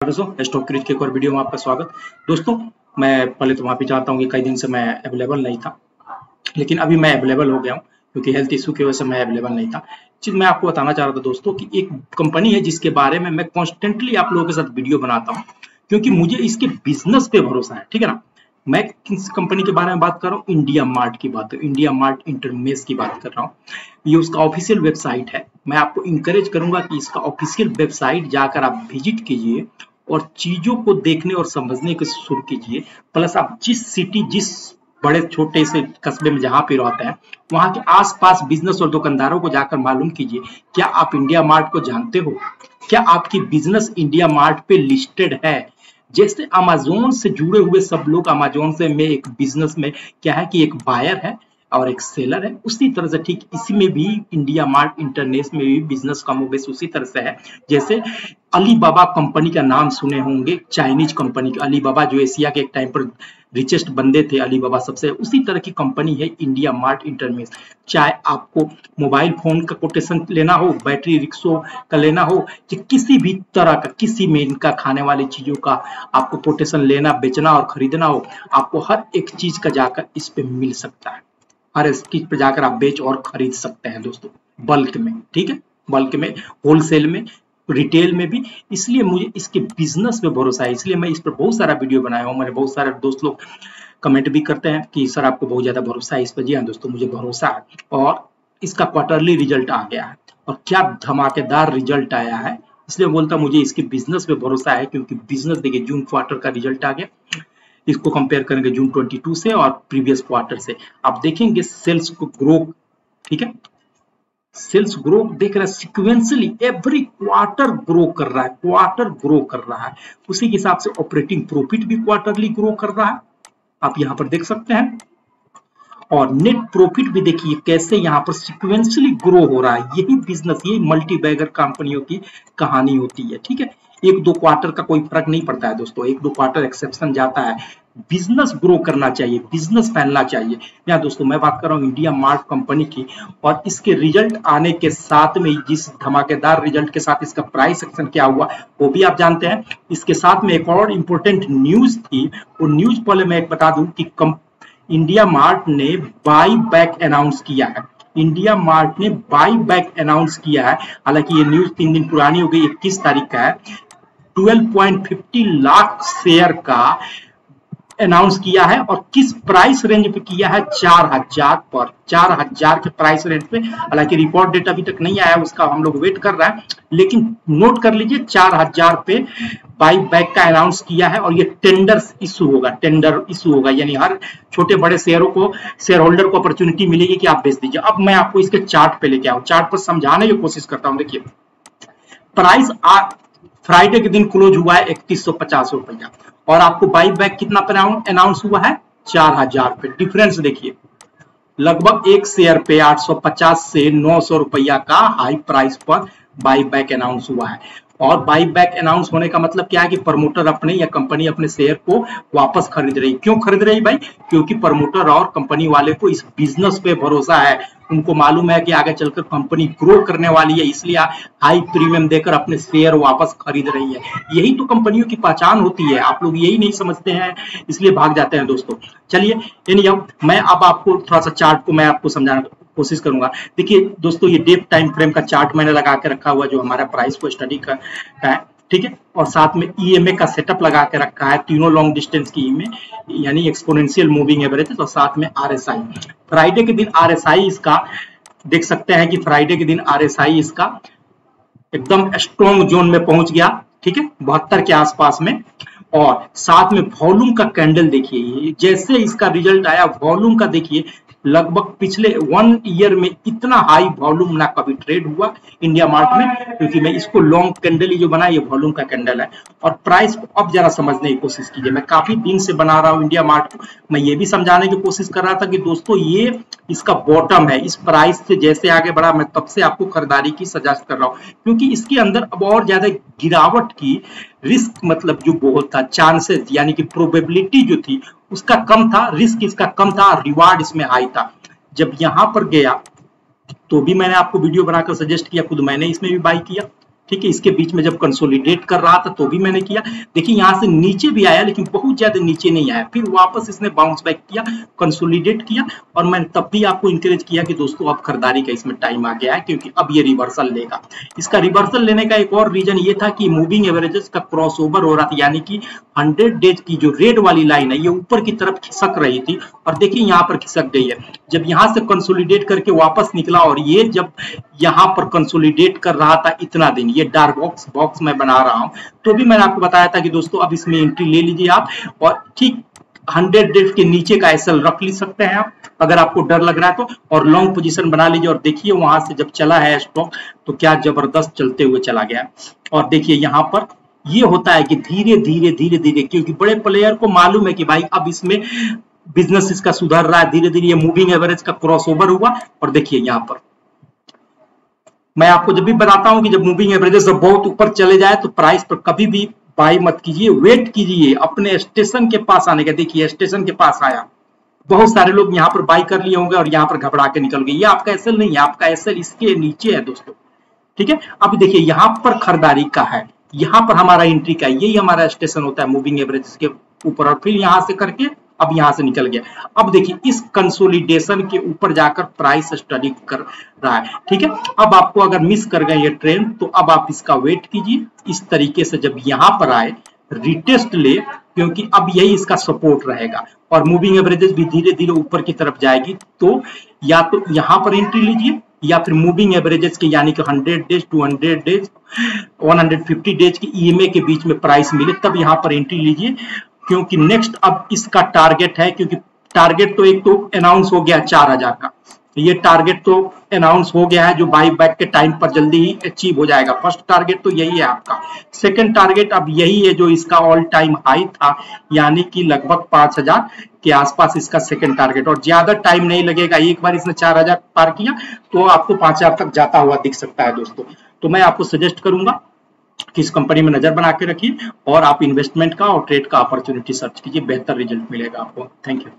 दोस्तों वीडियो में आपका स्वागत। दोस्तों, मैं पहले तो माफ़ी चाहता हूँ कई दिन से मैं अवेलेबल नहीं था, लेकिन अभी मैं अवेलेबल हो गया हूँ, क्योंकि हेल्थ इशू की वजह से मैं अवेलेबल नहीं था। मैं आपको बताना चाह रहा था दोस्तों कि एक कंपनी है जिसके बारे में मैं कॉन्स्टेंटली आप लोगों के साथ वीडियो बनाता हूँ, क्योंकि मुझे इसके बिज़नेस पे भरोसा है, ठीक है ना? मैं किस कंपनी के बारे में बात कर रहा हूँ? इंडिया मार्ट की बात इंडिया मार्ट इंटरमेस की बात कर रहा हूँ। ये उसका ऑफिशियल वेबसाइट है। मैं आपको इंकरेज करूँगा कि इसका ऑफिशियल वेबसाइट जाकर आप विज़िट कीजिए और चीज़ों को देखने और समझने के शुरू कीजिए। प्लस आप जिस सिटी जिस बड़े छोटे से कस्बे में जहाँ पे रहते हैं, वहाँ के आसपास बिज़नेस और दुकानदारों को जाकर मालूम कीजिए, क्या आप इंडिया मार्ट को जानते हो? क्या आपकी बिज़नेस इंडिया मार्ट पे लिस्टेड है? जैसे अमेजोन से जुड़े हुए सब लोग अमेजोन से में एक बिज़नेस में, क्या है कि एक बायर है? और एक सेलर है, उसी तरह से ठीक इसी में भी इंडिया मार्ट इंटरनेट में भी बिज़नेस का मोबेस उसी तरह से है। जैसे अलीबाबा कंपनी का नाम सुने होंगे चाइनीज़ कंपनी का अलीबाबा जो एशिया के एक टाइम पर रिचेस्ट बंदे थे अलीबाबा सबसे, उसी तरह की कंपनी है इंडिया मार्ट इंटरमेस चाहे आपको मोबाइल फ़ोन का कोटेशन लेना हो बैटरी रिक्शो का लेना हो कि किसी भी तरह का, किसी में इनका खाने वाली चीज़ों का आपको कोटेशन लेना, बेचना और खरीदना हो, आपको हर एक चीज़ का जाकर इस पे मिल सकता है। हर चीज़ पे जाकर आप बेच और खरीद सकते हैं दोस्तों बल्क में, ठीक है? बल्क में होलसेल में रिटेल में भी। इसलिए मुझे इसके बिज़नेस पे भरोसा है, इसलिए मैं इस पर बहुत सारा वीडियो बनाया हूँ। मेरे बहुत सारे दोस्त लोग कमेंट भी करते हैं कि, सर, आपको बहुत ज़्यादा भरोसा है इस पर। जी हाँ दोस्तों, मुझे भरोसा है। और इसका क्वार्टरली रिज़ल्ट आ गया है। और क्या धमाकेदार रिज़ल्ट आया है? इसलिए बोलता मुझे इसके बिज़नेस पे भरोसा है, क्योंकि बिज़नेस देखिए, जून क्वार्टर का रिज़ल्ट आ गया। इसको कंपेयर करेंगे जून 22 से और प्रीवियस क्वार्टर से। आप देखेंगे सेल्स को ग्रो ठीक है? सेल्स ग्रो देख रहा है सिक्वेंसली एवरी क्वार्टर ग्रो कर रहा है क्वार्टर ग्रो कर रहा है। उसी के हिसाब से ऑपरेटिंग प्रॉफिट भी क्वार्टरली ग्रो कर रहा है। आप यहाँ पर देख सकते हैं। और नेट प्रॉफिट भी देखिए कैसे यहाँ पर सिक्वेंसली ग्रो हो रहा है। यही बिज़नेस यही मल्टी बैगर कंपनियों की कहानी होती है, ठीक है? एक दो क्वार्टर का कोई फ़र्क नहीं पड़ता है दोस्तों। एक दो क्वार्टर एक्सेप्शन जाता है। बिज़नेस ग्रो करना चाहिए बिज़नेस फैलना चाहिए। यहाँ दोस्तों, मैं बात कर रहा हूँ इंडिया मार्ट कंपनी की और इसके रिज़ल्ट आने के साथ में जिस धमाकेदार रिज़ल्ट के साथ इसका प्राइस एक्शन क्या हुआ, वो भी आप जानते हैं। इसके साथ में एक और इम्पोर्टेंट न्यूज़ थी। वो न्यूज़ पहले मैं एक बता दूँ कि इंडिया मार्ट ने बाई बैक अनाउंस किया है। इंडिया मार्ट ने बाई बैक अनाउंस किया है। हालाँकि ये न्यूज़ तीन दिन पुरानी हो गई, इक्कीस तारीख का है। 12.50 लाख शेयर का अनाउंस किया है और किस प्राइस रेंज पे किया है? चार हज़ार पर, चार हज़ार के प्राइस रेंज पे। हालाँकि रिपोर्ट डेट अभी तक नहीं आया, उसका हम लोग वेट कर रहे हैं। लेकिन नोट कर लीजिए, चार हज़ार पे बाई बैक का अनाउंस किया है और ये टेंडर इशू होगा टेंडर इशू होगा। यानी हर छोटे बड़े शेयरों को शेयर होल्डर को अपॉर्चुनिटी मिलेगी कि आप बेच दीजिए। अब मैं आपको इसके चार्ट पे लेके आऊ। चार्ट पर समझाने की कोशिश करता हूँ। देखिए प्राइस फ्राइडे के दिन क्लोज हुआ है इकतीस सौ पचास रुपया। और आपको बाई बैक कितना पर अनाउंस हुआ है? चार हज़ार पे डिफरेंस देखिए। लगभग एक शेयर पे 850 से 900 रुपया का हाई प्राइस पर बाई बैक अनाउंस हुआ है। और बाई बैक अनाउंस होने का मतलब क्या है कि प्रमोटर अपने या कंपनी अपने शेयर को वापस खरीद रही क्यों खरीद रही भाई? क्योंकि प्रमोटर और कंपनी वाले को इस बिज़नेस पे भरोसा है। उनको मालूम है कि आगे चलकर कंपनी ग्रो करने वाली है, इसलिए हाई प्रीमियम देकर अपने शेयर वापस खरीद रही है। यही तो कंपनियों की पहचान होती है। आप लोग यही नहीं समझते हैं, इसलिए भाग जाते हैं दोस्तों। चलिए यानी अब मैं अब आपको थोड़ा सा चार्ट को मैं आपको समझाना कोशिश करूँगा। देखिए दोस्तों, ये डेप टाइम फ्रेम का चार्ट मैंने लगा के रखा हुआ जो हमारा प्राइस को स्टडी का है, ठीक है? और साथ में ईएमए का सेटअप लगा के रखा है, तीनों लॉन्ग डिस्टेंस की ईएमए यानी एक्सपोनेंशियल मूविंग एवरेज और साथ में आरएसआई फ्राइडे के दिन आरएसआई इसका, देख सकते हैं कि फ्राइडे के दिन आरएसआई इसका एकदम स्ट्रॉन्ग जोन में पहुँच गया, ठीक है? बहत्तर के आसपास में। और साथ में वॉल्यूम का कैंडल देखिए, जैसे इसका रिज़ल्ट आया वॉल्यूम का देखिए लगभग पिछले वन ईयर में इतना हाई वॉल्यूम ना कभी ट्रेड हुआ इंडिया मार्ट में, क्योंकि मैं इसको लॉन्ग कैंडल ही जो बना, ये वॉल्यूम का कैंडल है। और प्राइस को अब जरा समझने की कोशिश कीजिए। मैं काफ़ी दिन से बना रहा हूँ इंडिया मार्ट को। मैं ये भी समझाने की कोशिश कर रहा था कि दोस्तों, ये इसका बॉटम है। इस प्राइस से जैसे आगे बढ़ा, मैं तब से आपको खरीदारी की सजेस्ट कर रहा हूँ। क्योंकि इसके अंदर अब और ज़्यादा गिरावट की रिस्क मतलब जो बहुत था चांसेस यानी कि प्रोबेबिलिटी जो थी, उसका कम था रिस्क इसका कम था रिवार्ड इसमें हाई था। जब यहाँ पर गया तो भी मैंने आपको वीडियो बनाकर सजेस्ट किया, खुद मैंने इसमें भी बाई किया। ठीक है, इसके बीच में जब कंसोलिडेट कर रहा था तो भी मैंने किया। देखिए, यहाँ से नीचे भी आया, लेकिन बहुत ज़्यादा नीचे नहीं आया। फिर वापस इसने बाउंस बैक किया कंसोलिडेट किया, और मैंने तब भी आपको इंकरेज किया कि दोस्तों, अब खरीदारी का इसमें टाइम आ गया है, क्योंकि अब ये रिवर्सल लेगा। इसका रिवर्सल लेने का एक और रीजन ये था कि मूविंग एवरेजेस का क्रॉस हो रहा था, यानी कि हंड्रेड डेज़ की जो रेड वाली लाइन है, ये ऊपर की तरफ़ खिसक रही थी और देखिए यहाँ पर खिसक गई है। जब यहाँ से कंसोलिडेट करके वापस निकला और ये जब यहाँ पर कंसोलिडेट कर रहा था इतना दिन, ये डार्क बॉक्स बॉक्स में बना रहा हूँ। तो भी मैंने आपको बताया था कि दोस्तों, अब इसमें एंट्री ले लीजिए आप और ठीक हंड्रेड डेज़ के नीचे का एसएल रख ली सकते हैं आप, अगर आपको डर लग रहा है तो। और लॉन्ग पोजीशन बना लीजिए और देखिए वहाँ से जब चला है स्टॉक तो क्या ज़बरदस्त चलते हुए चला गया। और देखिए यहाँ पर ये होता है कि धीरे धीरे धीरे धीरे, क्योंकि बड़े प्लेयर को मालूम है कि भाई अब इसमें बिज़नेस इसका सुधर रहा है, धीरे धीरे ये मूविंग एवरेज का क्रॉस ओवर हुआ। और देखिए यहाँ पर, मैं आपको जब भी बताता हूँ कि जब मूविंग एवरेजेस बहुत ऊपर चले जाए तो प्राइस पर कभी भी बाई मत कीजिए वेट कीजिए। अपने स्टेशन के पास आने का, देखिए स्टेशन के पास आया। बहुत सारे लोग यहाँ पर बाई कर लिए होंगे और यहाँ पर घबरा के निकल गए। ये आपका एसएल नहीं है, आपका एसएल इसके नीचे है दोस्तों। ठीक है? अब देखिए यहाँ पर खरीदारी का है। यहाँ पर हमारा एंट्री का यही हमारा स्टेशन होता है मूविंग एवरेज के ऊपर और फिर यहाँ से करके अब यहाँ से निकल गया। अब देखिए, इस कंसोलिडेशन के ऊपर जाकर प्राइस स्टडी कर रहा है, ठीक है? अब आपको अगर मिस कर गए ये ट्रेंड तो अब आप इसका वेट कीजिए। इस तरीके से जब यहाँ पर आए रिटेस्ट ले, क्योंकि अब यही इसका सपोर्ट रहेगा और मूविंग एवरेजेस भी धीरे धीरे ऊपर की तरफ़ जाएगी तो या तो यहाँ पर एंट्री लीजिए या फिर मूविंग एवरेजेस के, यानी कि 100 डेज़ 200 डेज़ 150 डेज़ की ईएमए के बीच में प्राइस मिले, तब यहाँ पर एंट्री लीजिए। क्योंकि नेक्स्ट अब इसका टारगेट है, क्योंकि टारगेट तो एक तो अनाउंस हो गया चार हज़ार का। ये टारगेट तो अनाउंस हो गया है जो बाई बैक के टाइम पर जल्दी ही अचीव हो जाएगा। फ़र्स्ट टारगेट तो यही है आपका। सेकंड टारगेट अब यही है जो इसका ऑल टाइम हाई था, यानी कि लगभग पाँच हज़ार के आसपास इसका सेकंड टारगेट और ज़्यादा टाइम नहीं लगेगा। एक बार इसने चार हज़ार पार किया तो आपको पाँच हज़ार तक जाता हुआ दिख सकता है दोस्तों। तो मैं आपको सजेस्ट करूँगा किस कंपनी में नज़र बना के रखिए और आप इन्वेस्टमेंट का और ट्रेड का अपॉर्चुनिटी सर्च कीजिए। बेहतर रिज़ल्ट मिलेगा आपको। Thank you